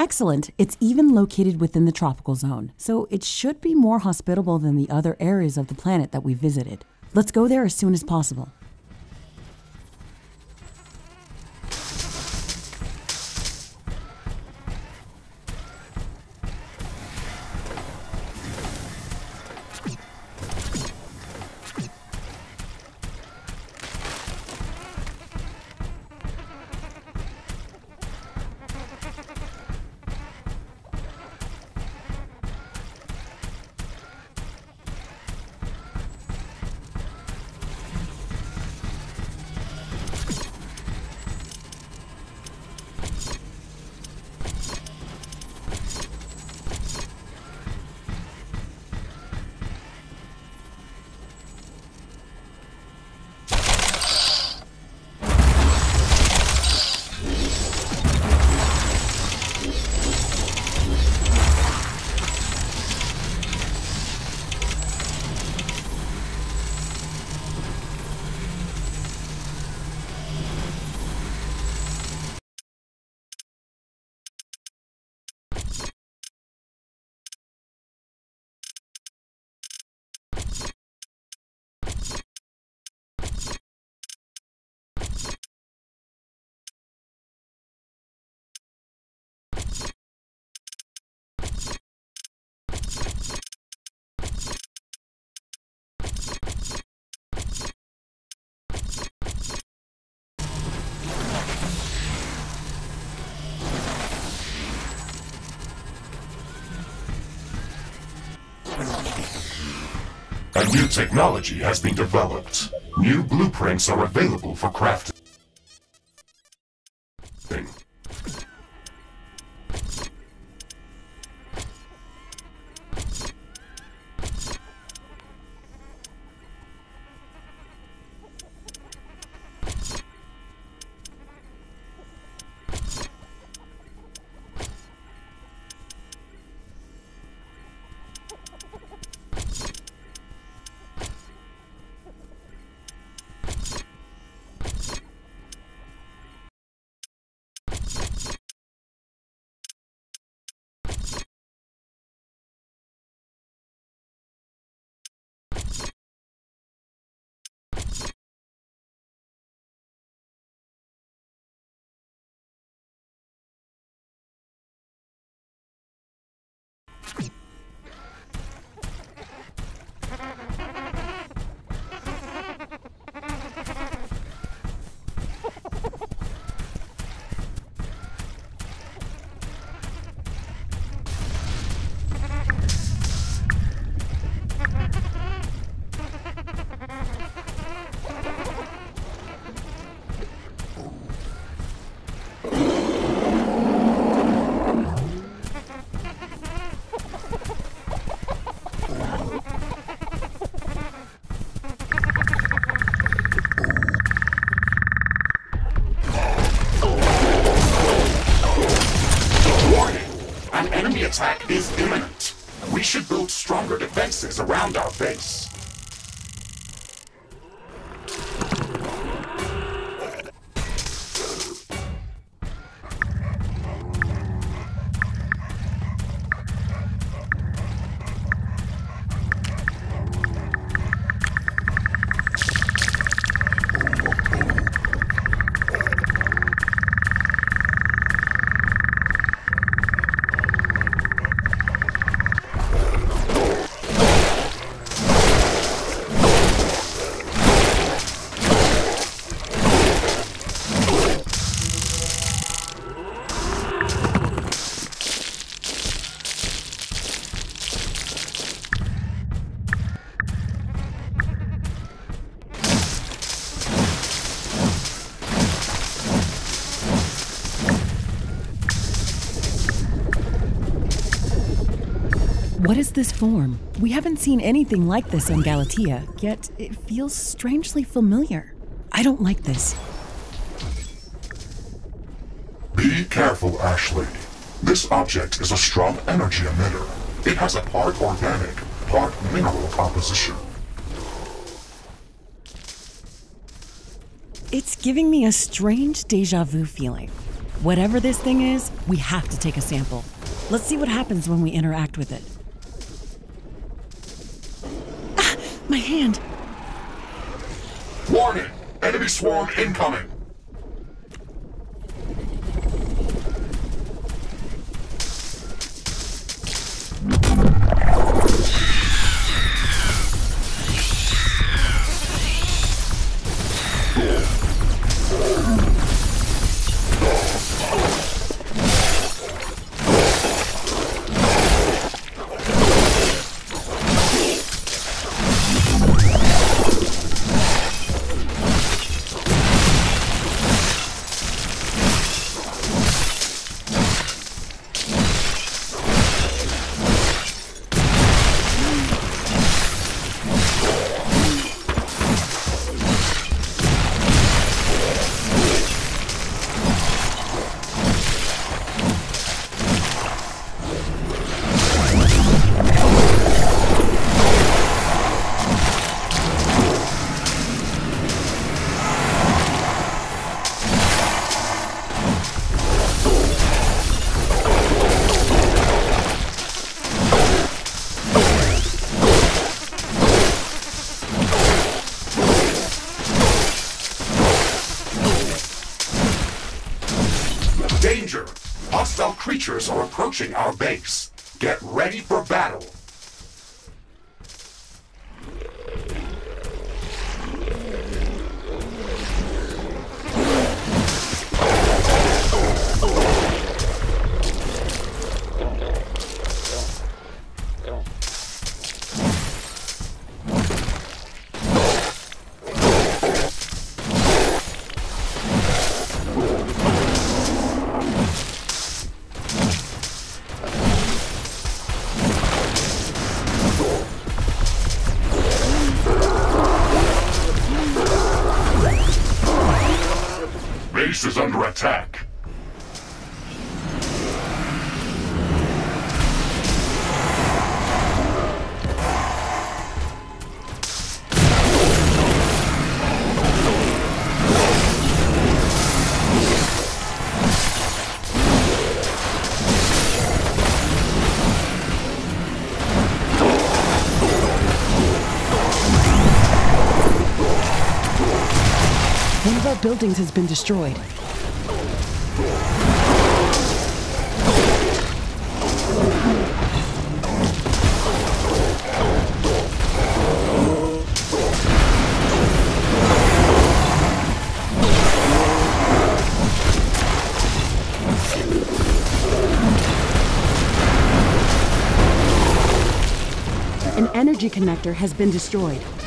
Excellent. It's even located within the tropical zone, so it should be more hospitable than the other areas of the planet that we visited. Let's go there as soon as possible. A new technology has been developed. New blueprints are available for crafting. What is this form? We haven't seen anything like this on Galatea, yet it feels strangely familiar. I don't like this. Be careful, Ashley. This object is a strong energy emitter. It has a part organic, part mineral composition. It's giving me a strange deja vu feeling. Whatever this thing is, we have to take a sample. Let's see what happens when we interact with it. My hand. Warning! Enemy swarm incoming! Approaching our base. Get ready for battle. Attack. One of our buildings has been destroyed. An energy connector has been destroyed.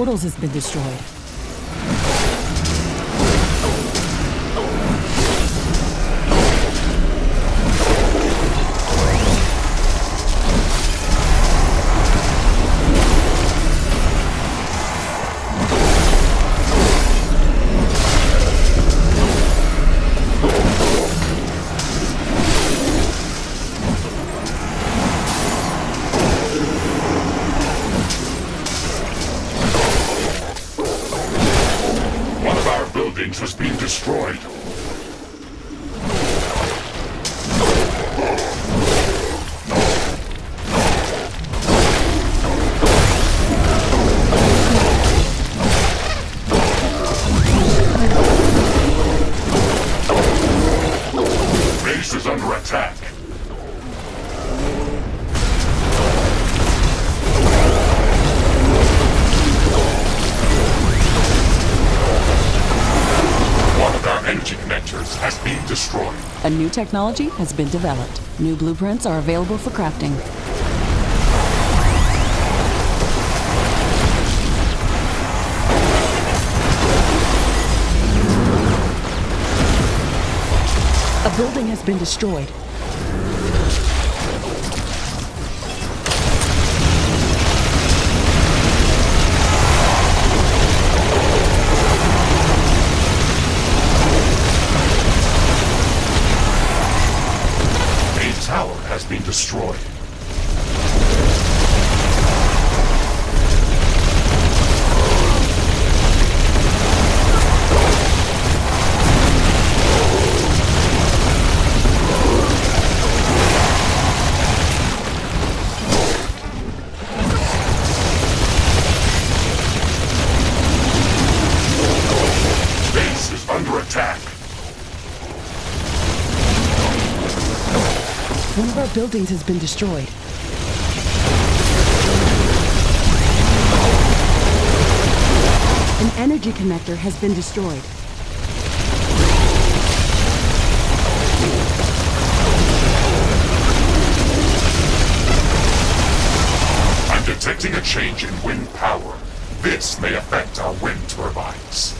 Portals has been destroyed. Technology has been developed. New blueprints are available for crafting. A building has been destroyed. Buildings has been destroyed. An energy connector has been destroyed. I'm detecting a change in wind power. This may affect our wind turbines.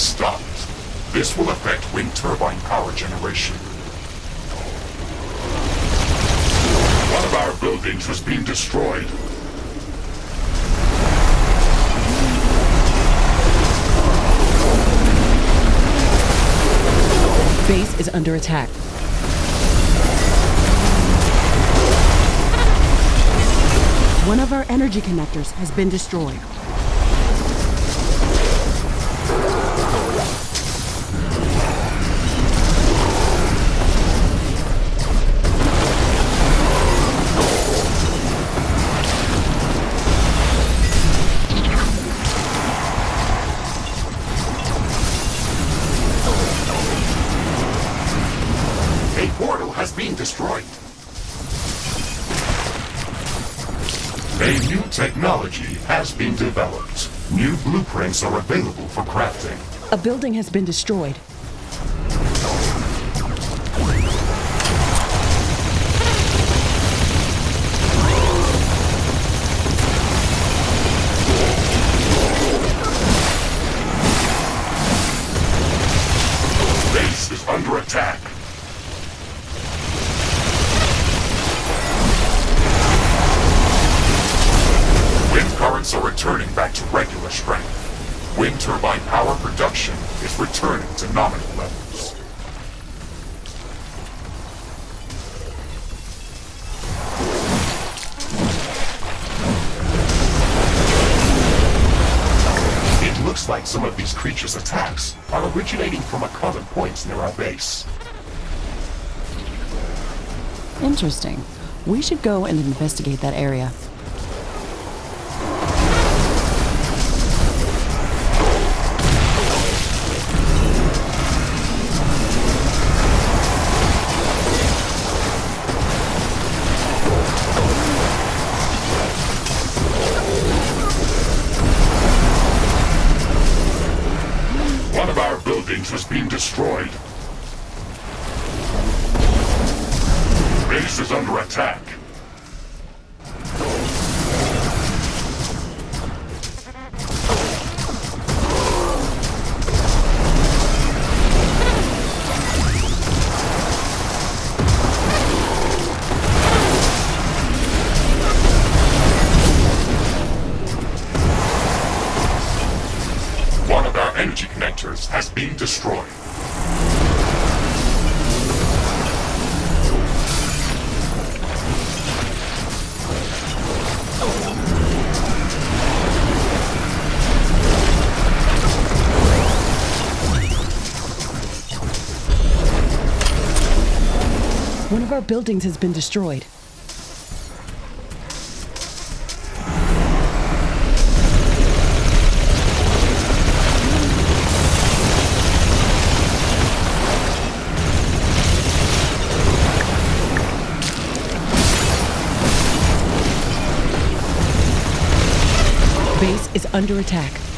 Has stopped. This will affect wind turbine power generation. One of our buildings has been destroyed. Base is under attack. One of our energy connectors has been destroyed. A new technology has been developed. New blueprints are available for crafting. A building has been destroyed. Looks like some of these creatures' attacks are originating from a common point near our base. Interesting. We should go and investigate that area. Buildings has been destroyed. Base is under attack.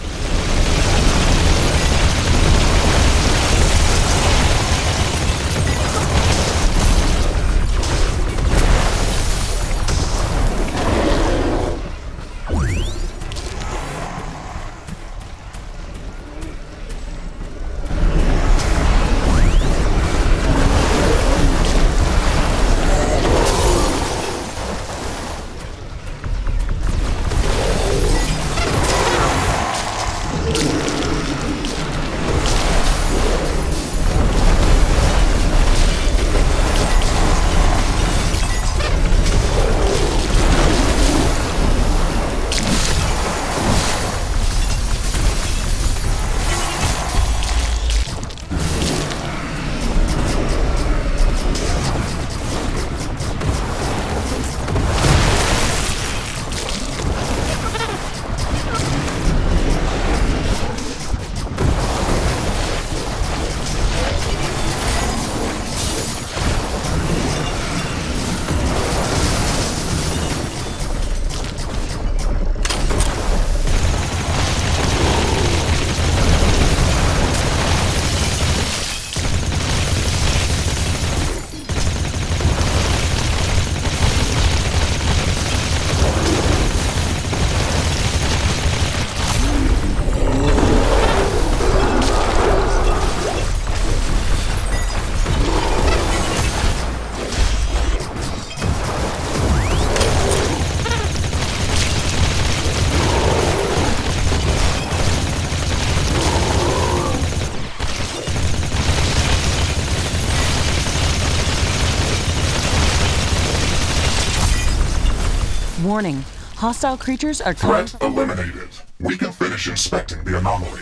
Hostile creatures are coming. Threat eliminated. We can finish inspecting the anomaly.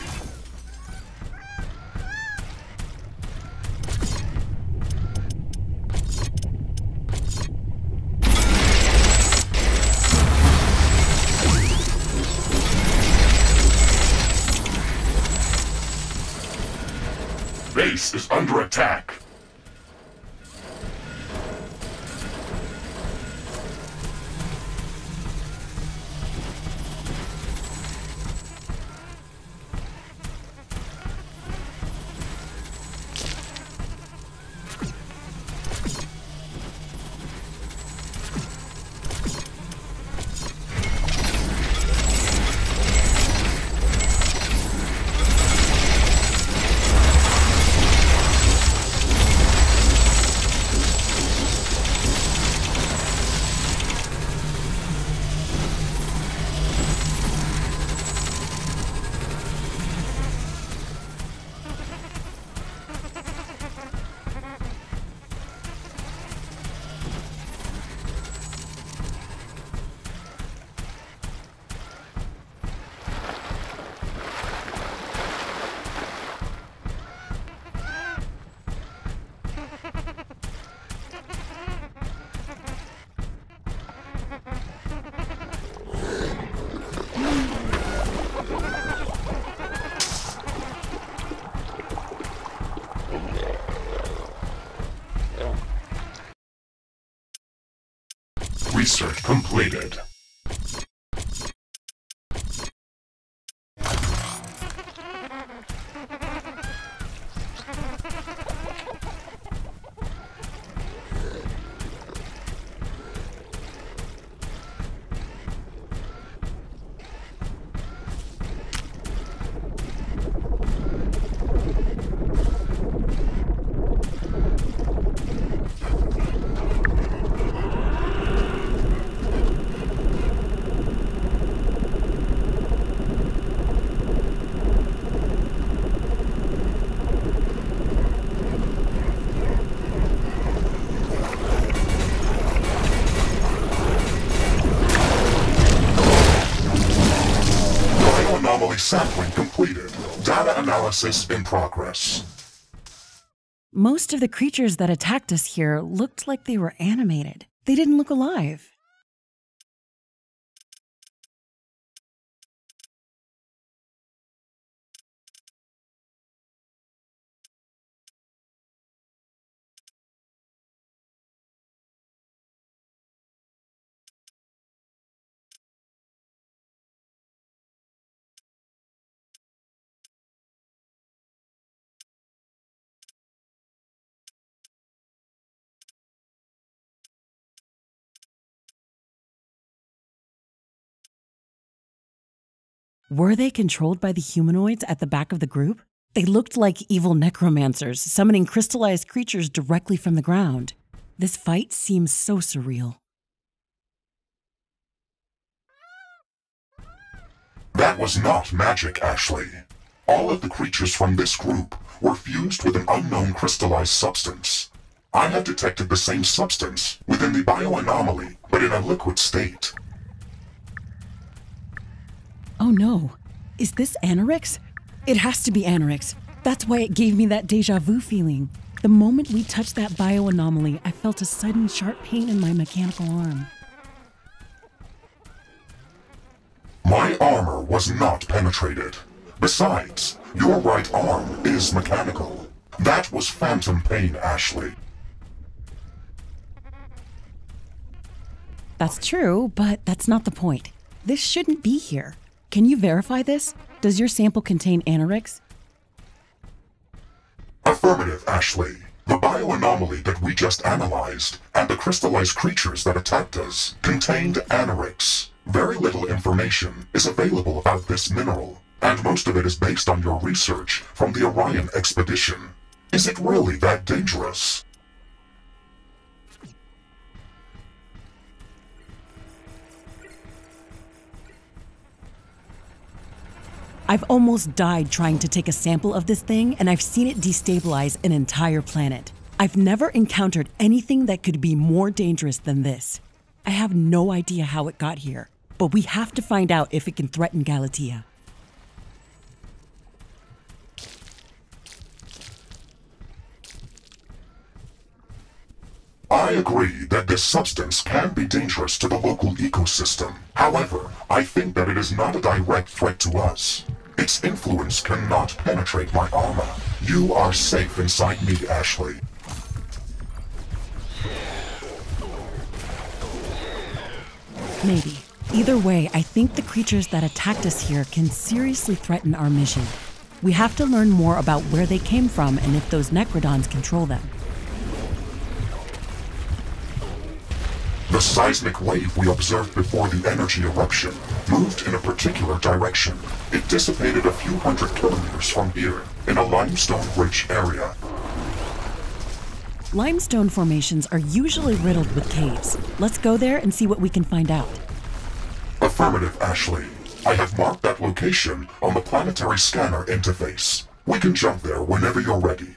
Base is under attack. Research completed. Sampling completed. Data analysis in progress. Most of the creatures that attacked us here looked like they were animated. They didn't look alive. Were they controlled by the humanoids at the back of the group? They looked like evil necromancers summoning crystallized creatures directly from the ground. This fight seems so surreal. That was not magic, Ashley. All of the creatures from this group were fused with an unknown crystallized substance. I have detected the same substance within the bioanomaly, but in a liquid state. Oh no. Is this Anorix? It has to be Anorix. That's why it gave me that deja vu feeling. The moment we touched that bio anomaly, I felt a sudden sharp pain in my mechanical arm. My armor was not penetrated. Besides, your right arm is mechanical. That was phantom pain, Ashley. That's true, but that's not the point. This shouldn't be here. Can you verify this? Does your sample contain anorix? Affirmative, Ashley. The bioanomaly that we just analyzed, and the crystallized creatures that attacked us, contained anorix. Very little information is available about this mineral, and most of it is based on your research from the Orion expedition. Is it really that dangerous? I've almost died trying to take a sample of this thing, and I've seen it destabilize an entire planet. I've never encountered anything that could be more dangerous than this. I have no idea how it got here, but we have to find out if it can threaten Galatea. I agree that this substance can be dangerous to the local ecosystem. However, I think that it is not a direct threat to us. Its influence cannot penetrate my armor. You are safe inside me, Ashley. Maybe. Either way, I think the creatures that attacked us here can seriously threaten our mission. We have to learn more about where they came from and if those Necrodons control them. The seismic wave we observed before the energy eruption moved in a particular direction. It dissipated a few hundred kilometers from here, in a limestone-rich area. Limestone formations are usually riddled with caves. Let's go there and see what we can find out. Affirmative, Ashley. I have marked that location on the planetary scanner interface. We can jump there whenever you're ready.